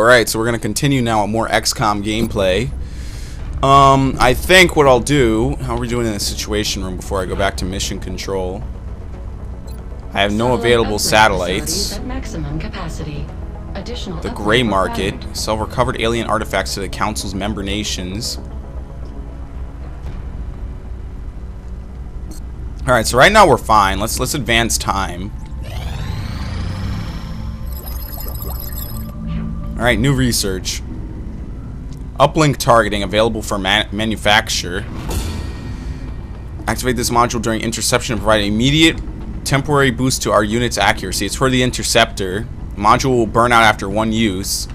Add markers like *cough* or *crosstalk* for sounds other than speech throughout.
Alright, so we're going to continue now with more XCOM gameplay. Um, I think what I'll do... How are we doing in the situation room before I go back to mission control? I have no available satellites. At maximum capacity. Additional The Gray Market. required. Sell recovered alien artifacts to the Council's member nations. Alright, so right now we're fine. Let's let's advance time. Alright, new research. Uplink targeting available for man manufacture. Activate this module during interception to provide immediate temporary boost to our unit's accuracy. It's for the interceptor. Module will burn out after one use.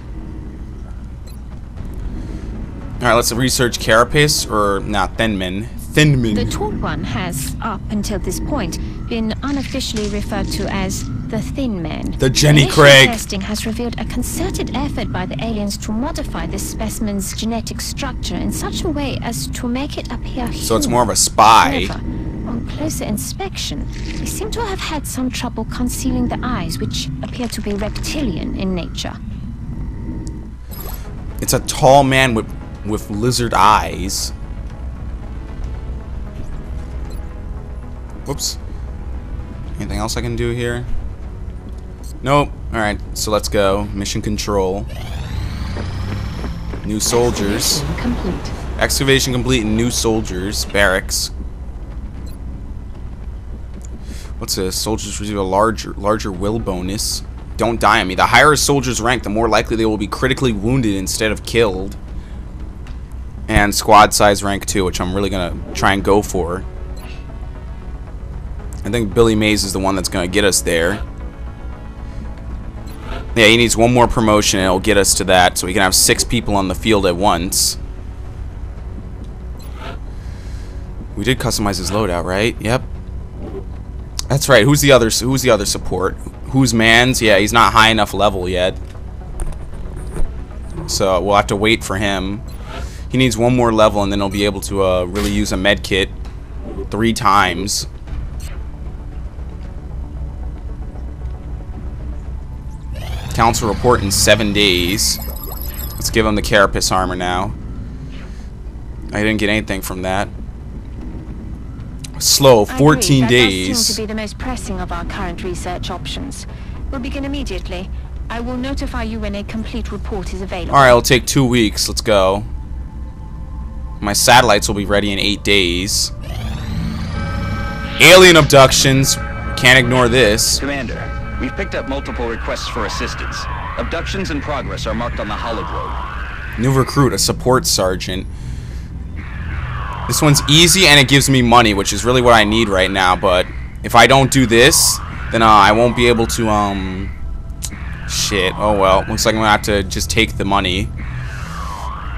Alright, let's research Carapace, or not, Thin Man. Thinman. The tall one has, up until this point, been unofficially referred to as the Thin Man. The Jenny Initial Craig. testing has revealed a concerted effort by the aliens to modify this specimen's genetic structure in such a way as to make it appear human. So it's more of a spy. However, on closer inspection, they seem to have had some trouble concealing the eyes, which appear to be reptilian in nature. It's a tall man with with lizard eyes. Whoops. Anything else I can do here? Nope. Alright, so let's go. Mission control. New soldiers. Excavation complete. Excavation complete and new soldiers. Barracks. What's this? Soldiers receive a larger larger will bonus. Don't die on me. The higher a soldier's rank, the more likely they will be critically wounded instead of killed. And squad size rank 2, which I'm really going to try and go for. I think Billy Mays is the one that's going to get us there. Yeah, he needs one more promotion and it'll get us to that, so we can have six people on the field at once. We did customize his loadout, right? Yep. That's right. Who's the other? Who's the other support? Who's Mans? Yeah, he's not high enough level yet. So we'll have to wait for him. He needs one more level, and then he'll be able to uh, really use a med kit three times. Council report in seven days. Let's give him the Carapace armor now. I didn't get anything from that. Slow, I agree, 14 that days. Seem to be the most pressing of our current research options. We'll begin immediately. I will notify you when a complete report is available. Alright, it'll take two weeks. Let's go. My satellites will be ready in eight days. Alien abductions. Can't ignore this. Commander, we've picked up multiple requests for assistance. Abductions in progress are marked on the hologlobe. New recruit, a support sergeant. This one's easy and it gives me money, which is really what I need right now. But if I don't do this, then uh, I won't be able to, um... Shit. Oh well. Looks like I'm gonna have to just take the money.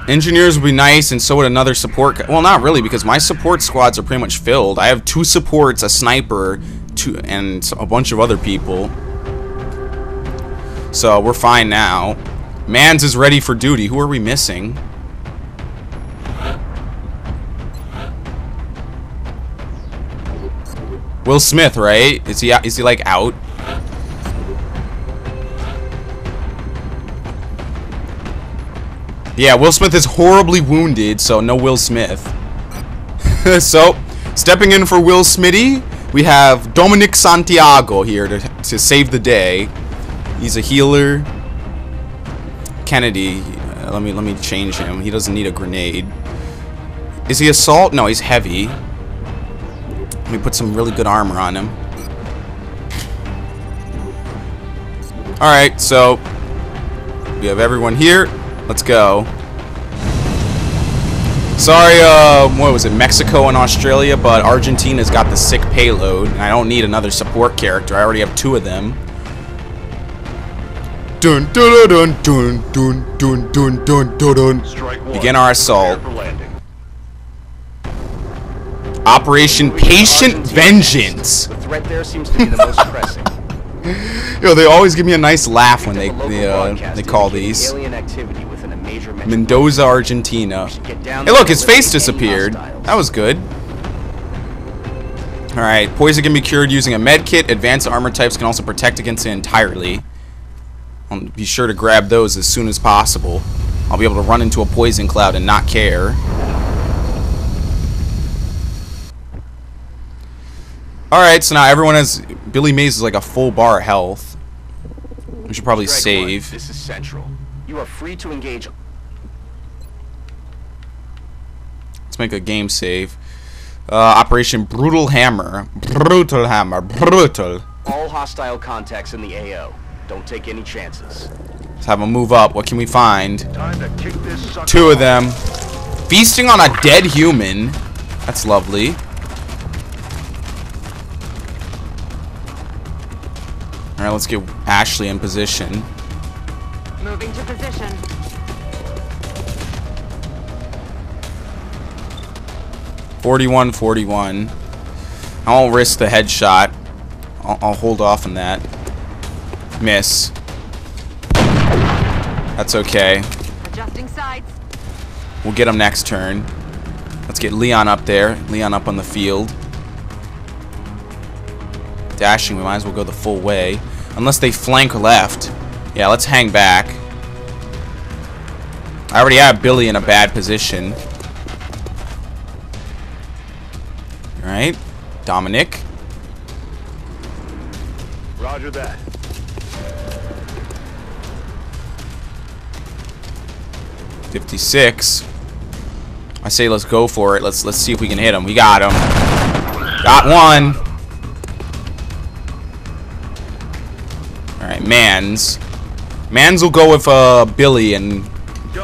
Engineers would be nice, and so would another support. Well, not really, because my support squads are pretty much filled. I have two supports, a sniper, two, and a bunch of other people. So we're fine now. Mans is ready for duty. Who are we missing? Will Smith, right? Is he is he like out? Yeah, Will Smith is horribly wounded, so no Will Smith. *laughs* so, stepping in for Will Smitty, we have Dominic Santiago here to, to save the day. He's a healer. Kennedy, uh, let me let me change him. He doesn't need a grenade. Is he assault? No, he's heavy. Let me put some really good armor on him. Alright, so we have everyone here. Let's go. Sorry, uh, what was it, Mexico and Australia, but Argentina's got the sick payload, and I don't need another support character. I already have two of them. Dun dun dun dun dun dun dun dun dun dun. Strike one. Begin our assault. Prepare for landing. Operation Patient Vengeance. The threat there seems to be the most *laughs* pressing. Yo, they always give me a nice laugh when they they, uh, they call these. Alien activity within a major metropolitan Mendoza, Argentina. Hey, look, his face disappeared. That was good. Alright, poison can be cured using a med kit. Advanced armor types can also protect against it entirely. I'll be sure to grab those as soon as possible. I'll be able to run into a poison cloud and not care. Alright, so now everyone has... Billy Mays is like a full bar of health. We should probably save. One, this is Central. You are free to engage Let's make a game save. Uh, Operation Brutal Hammer. Brutal Hammer. Brutal. all hostile contacts in the AO. Don't take any chances. Let's have them move up. What can we find? Time to kick this Two of them. Feasting on a dead human. That's lovely. Alright, let's get Ashley in position. Moving to position. Forty-one, forty-one. I won't risk the headshot. I'll, I'll hold off on that. Miss. That's okay. Adjusting sides. We'll get him next turn. Let's get Leon up there. Leon up on the field. Dashing, we might as well go the full way. Unless they flank left. Yeah, let's hang back. I already have Billy in a bad position. Alright. Dominic. Roger that. Fifty-six. I say let's go for it. Let's let's see if we can hit him. We got him. Got one. Alright, Mans. Mans will go with uh Billy and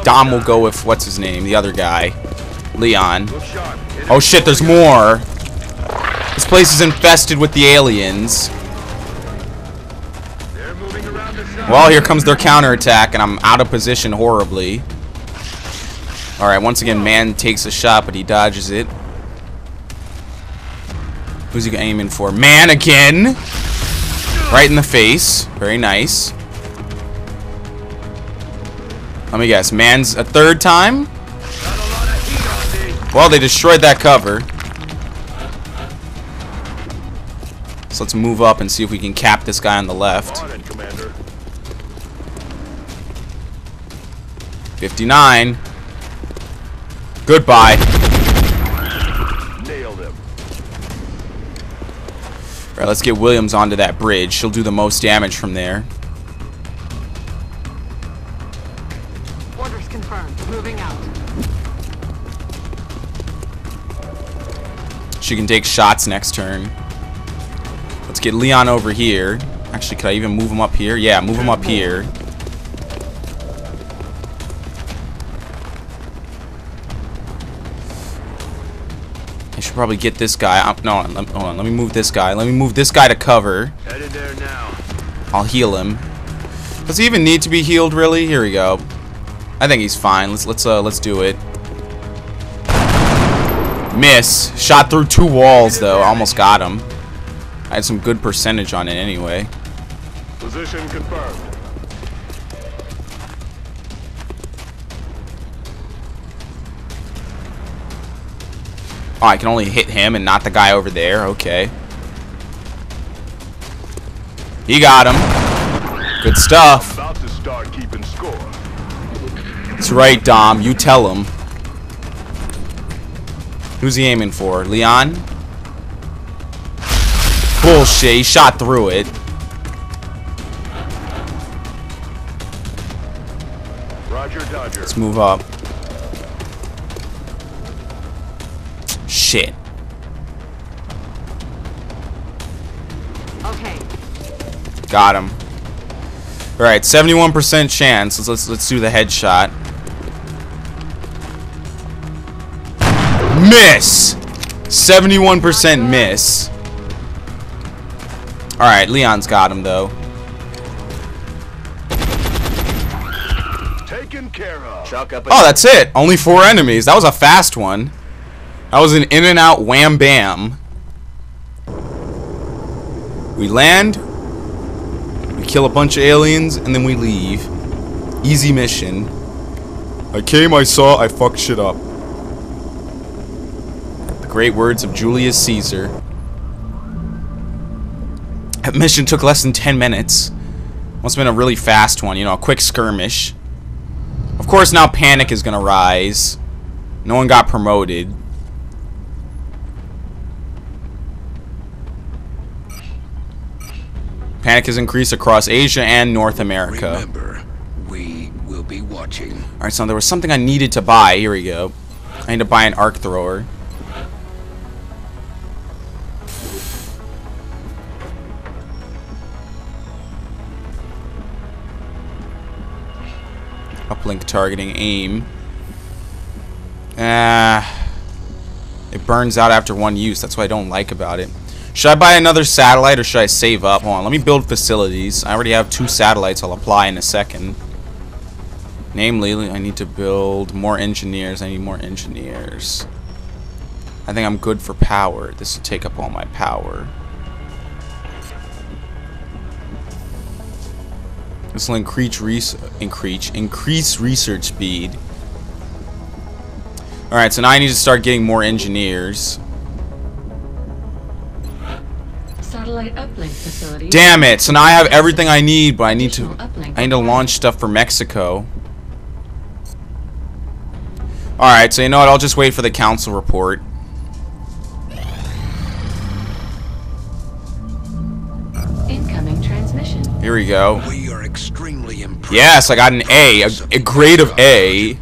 Dom will go with what's his name? The other guy. Leon. Oh shit, there's more. This place is infested with the aliens. Well, here comes their counterattack, and I'm out of position horribly. Alright, once again, man takes a shot, but he dodges it. Who's he aiming for? Man again! Right in the face. Very nice. Let me guess. Man's a third time? Well, they destroyed that cover. So let's move up and see if we can cap this guy on the left. Commander. 59. Goodbye. Nailed him. Alright, let's get Williams onto that bridge. She'll do the most damage from there. Orders confirmed. Moving out. She can take shots next turn. Let's get Leon over here. Actually, could I even move him up here? Yeah, move him up here. I should probably get this guy. Up. No, let, hold on. Let me move this guy. Let me move this guy to cover. Headed there now. I'll heal him. Does he even need to be healed, really? Here we go. I think he's fine. Let's let's uh let's do it. Miss. Shot through two walls though. Almost got him. I had some good percentage on it anyway. Position confirmed. Oh, I can only hit him and not the guy over there. Okay. He got him. Good stuff. About to start keeping score. That's right, Dom. You tell him. Who's he aiming for? Leon? Bullshit. He shot through it. Roger, Dodger. Let's move up. Shit. Okay. Got him. Alright, 71% chance. Let's, let's let's do the headshot. Miss! 71% miss. Alright, Leon's got him though. Taken care of. Oh, that's it. Only four enemies. That was a fast one. That was an in and out wham bam. We land. We kill a bunch of aliens and then we leave. Easy mission. I came, I saw, I fucked shit up. The great words of Julius Caesar. That mission took less than 10 minutes. Must have been a really fast one, you know, a quick skirmish. Of course, now panic is gonna rise. No one got promoted. Panic has increased across Asia and North America. Remember, we will be watching. Alright, so there was something I needed to buy. Here we go. I need to buy an arc thrower. Uplink targeting aim. Ah. it burns out after one use. That's what I don't like about it. Should I buy another satellite or should I save up? Hold on, let me build facilities. I already have two satellites I'll apply in a second. Namely, I need to build more engineers. I need more engineers. I think I'm good for power. This will take up all my power. This will increase, res increase, increase research speed. Alright, so now I need to start getting more engineers. Satellite uplink facility. Damn it! So now I have everything I need, but I need to I need to launch stuff for Mexico. Alright, so you know what? I'll just wait for the council report. Incoming transmission. Here we go. We are extremely impressed. Yes, I got an A, a, a grade of A.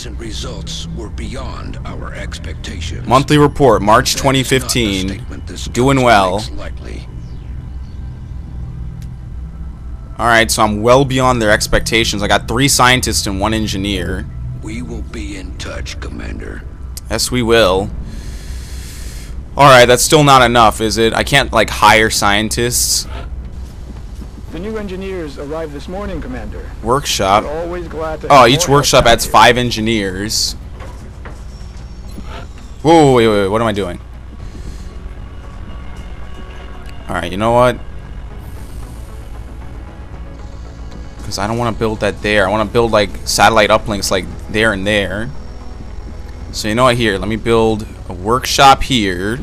recent results were beyond our expectations. Monthly report, March That is not a 2015. Doing well. Alright, so I'm well beyond their expectations. I got three scientists and one engineer. We will be in touch, Commander. Yes, we will. Alright, that's still not enough, is it? I can't, like, hire scientists. The new engineers arrived this morning, Commander. Workshop. We're always glad to Oh, each workshop adds out five engineers. Whoa, wait, wait, wait, what am I doing? Alright, you know what? Because I don't want to build that there. I want to build, like, satellite uplinks, like, there and there. So, you know what, here, let me build a workshop here.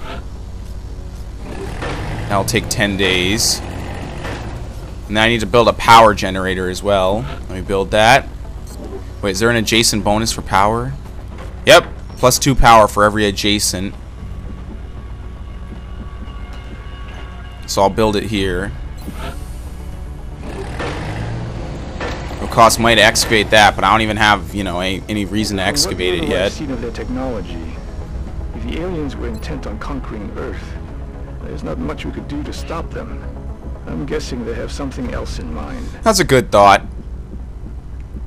That'll take 10 days. And then I need to build a power generator as well. Let me build that. Wait, is there an adjacent bonus for power? Yep, plus two power for every adjacent. So I'll build it here. It'll cost money to excavate that, but I don't even have, you know, any, any reason to excavate it yet. seen of their technology, if the aliens were intent on conquering Earth, there's not much we could do to stop them. I'm guessing they have something else in mind. That's a good thought.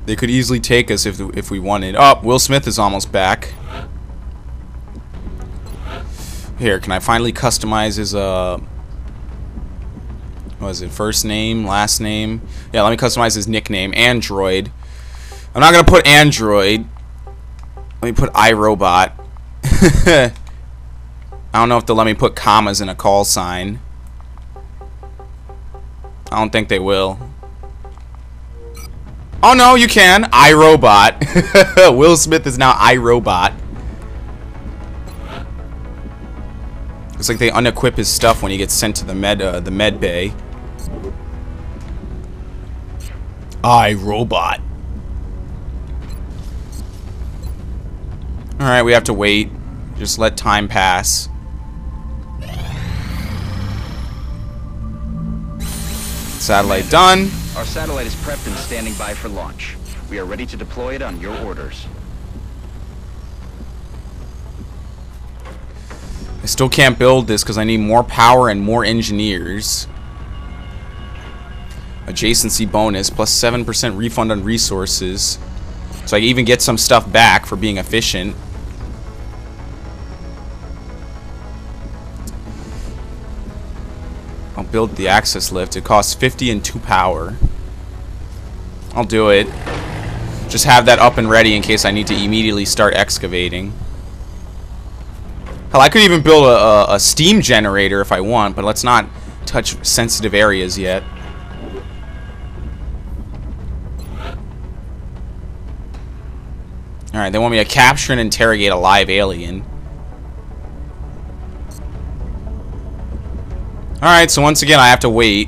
They could easily take us if if we wanted. Oh, Will Smith is almost back. Here, can I finally customize his uh what is it? First name, last name? Yeah, let me customize his nickname, Android. I'm not gonna put Android. Let me put iRobot. *laughs* I don't know if they'll let me put commas in a call sign. I don't think they will. Oh no, you can. iRobot. *laughs* Will Smith is now iRobot. Looks like they unequip his stuff when he gets sent to the med uh, the med bay. iRobot. All right, we have to wait. Just let time pass. Satellite done. Our satellite is prepped and standing by for launch. We are ready to deploy it on your orders. I still can't build this because I need more power and more engineers. Adjacency bonus plus 7% refund on resources. So I even get some stuff back for being efficient. Build the access lift. It costs 50 and 2 power. I'll do it. Just have that up and ready in case I need to immediately start excavating. Hell, I could even build a, a, a steam generator if I want, but let's not touch sensitive areas yet. Alright, they want me to capture and interrogate a live alien. Alright, so once again, I have to wait.